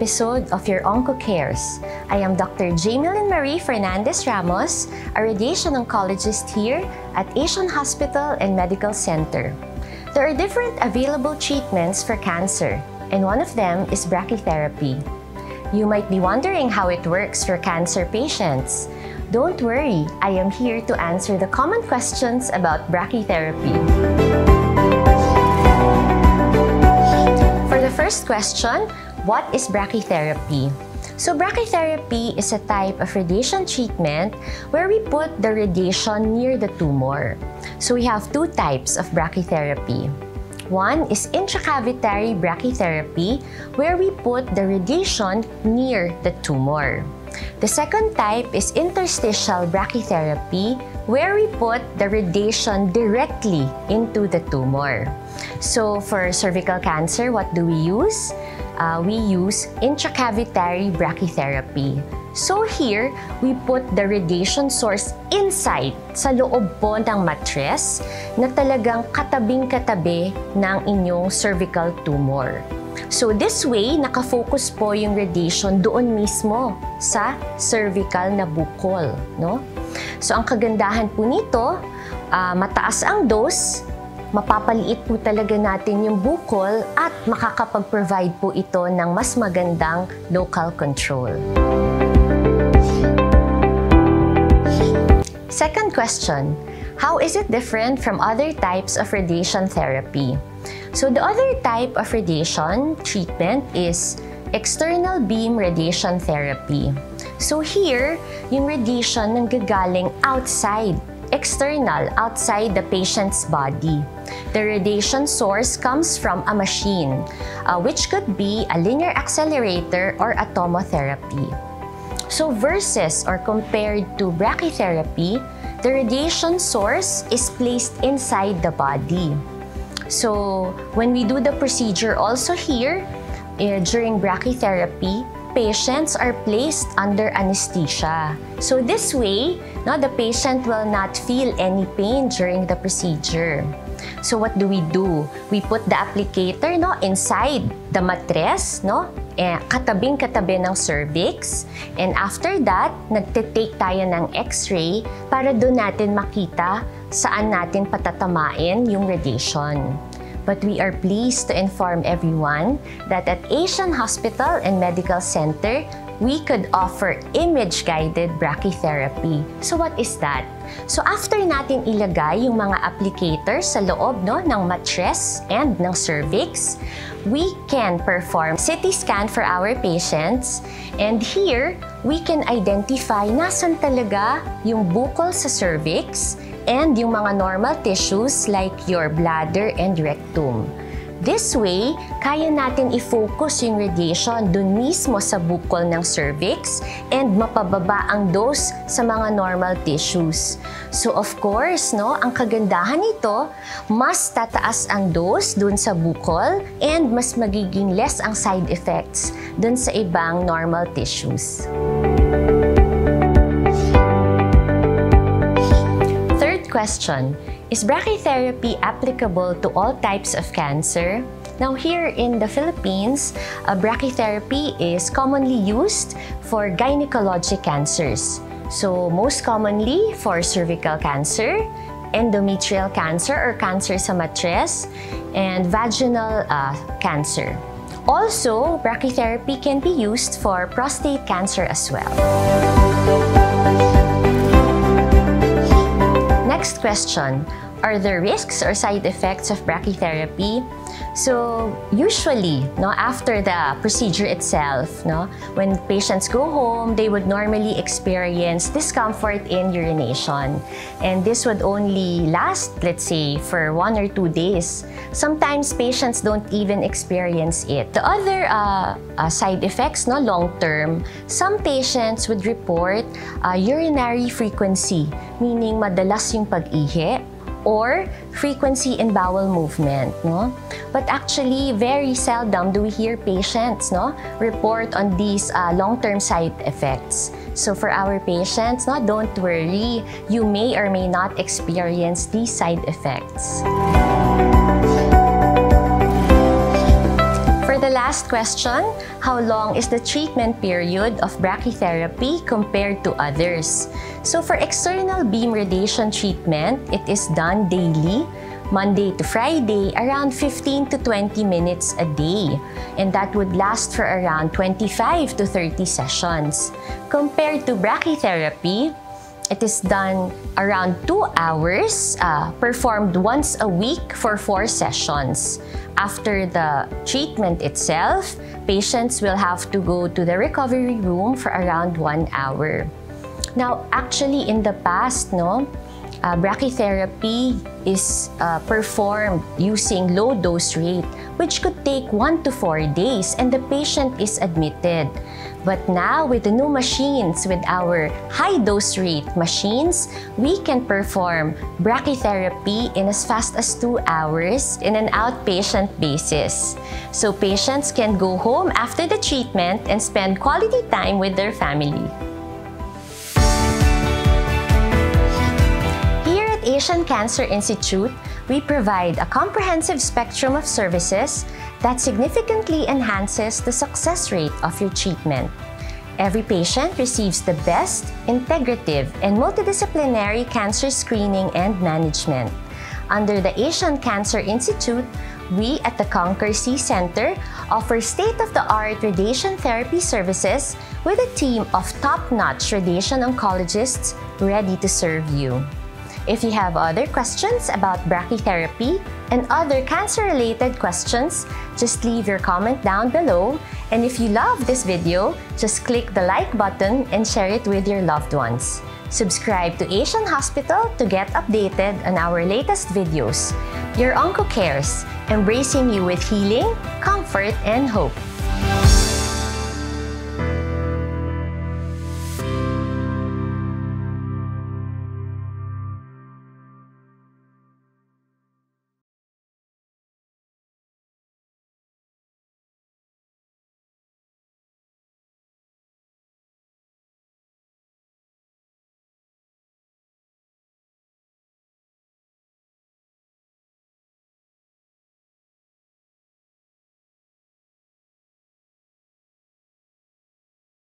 episode of your OncoCares. I am Dr. Jamilyn Marie Fernandez Ramos, a radiation oncologist here at Asian Hospital and Medical Center. There are different available treatments for cancer, and one of them is brachytherapy. You might be wondering how it works for cancer patients. Don't worry, I am here to answer the common questions about brachytherapy. For the first question, what is brachytherapy? So brachytherapy is a type of radiation treatment where we put the radiation near the tumor. So we have two types of brachytherapy. One is intracavitary brachytherapy where we put the radiation near the tumor. The second type is interstitial brachytherapy where we put the radiation directly into the tumor. So for cervical cancer, what do we use? Uh, we use intracavitary brachytherapy. So here, we put the radiation source inside, sa loob po ng mattress, na talagang katabing-katabi ng inyong cervical tumor. So this way, nakafocus po yung radiation doon mismo sa cervical na bukol. No? So ang kagandahan po nito, uh, mataas ang dose, mapapaliit po talaga natin yung bukol at makakapag-provide po ito ng mas magandang local control. Second question, how is it different from other types of radiation therapy? So the other type of radiation treatment is external beam radiation therapy. So here, yung radiation nanggagaling outside external outside the patient's body. The radiation source comes from a machine, uh, which could be a linear accelerator or a tomotherapy. So versus or compared to brachytherapy, the radiation source is placed inside the body. So when we do the procedure also here, uh, during brachytherapy, patients are placed under anesthesia. So this way, no, the patient will not feel any pain during the procedure. So what do we do? We put the applicator no, inside the mattress, no? Eh, katabing-katabi ng cervix. And after that, nagte-take tayo ng x-ray para doon natin makita saan natin patatamain yung radiation. But we are pleased to inform everyone that at Asian Hospital and Medical Center, we could offer image-guided brachytherapy. So what is that? So after natin ilagay yung mga applicators sa loob no, ng mattress and ng cervix, we can perform CT scan for our patients and here, we can identify nasan talaga yung bukol sa cervix and yung mga normal tissues like your bladder and rectum. This way, kaya natin i-focus yung radiation dun mismo sa bukol ng cervix and mapababa ang dose sa mga normal tissues. So of course, no, ang kagandahan nito, mas tataas ang dose dun sa bukol and mas magiging less ang side effects dun sa ibang normal tissues. question, is brachytherapy applicable to all types of cancer? Now here in the Philippines, brachytherapy is commonly used for gynecologic cancers. So most commonly for cervical cancer, endometrial cancer or cancer sa and vaginal uh, cancer. Also, brachytherapy can be used for prostate cancer as well. Next question, are there risks or side effects of brachytherapy? So usually, no, after the procedure itself, no, when patients go home, they would normally experience discomfort in urination. And this would only last, let's say, for one or two days. Sometimes patients don't even experience it. The other uh, uh, side effects, no, long term, some patients would report uh, urinary frequency, meaning madalas yung pag-ihi or frequency in bowel movement. No? But actually, very seldom do we hear patients no, report on these uh, long-term side effects. So for our patients, no, don't worry. You may or may not experience these side effects. Last question, how long is the treatment period of brachytherapy compared to others? So for external beam radiation treatment, it is done daily, Monday to Friday, around 15 to 20 minutes a day. And that would last for around 25 to 30 sessions. Compared to brachytherapy, it is done around 2 hours, uh, performed once a week for 4 sessions. After the treatment itself, patients will have to go to the recovery room for around 1 hour. Now, actually in the past, no, uh, brachytherapy is uh, performed using low dose rate, which could take 1 to 4 days and the patient is admitted. But now with the new machines, with our high dose rate machines, we can perform brachytherapy in as fast as 2 hours in an outpatient basis. So patients can go home after the treatment and spend quality time with their family. Here at Asian Cancer Institute, we provide a comprehensive spectrum of services that significantly enhances the success rate of your treatment. Every patient receives the best, integrative, and multidisciplinary cancer screening and management. Under the Asian Cancer Institute, we at the Conquer C Center offer state-of-the-art radiation therapy services with a team of top-notch radiation oncologists ready to serve you. If you have other questions about brachytherapy and other cancer-related questions, just leave your comment down below. And if you love this video, just click the like button and share it with your loved ones. Subscribe to Asian Hospital to get updated on our latest videos. Your Onco Cares, embracing you with healing, comfort, and hope.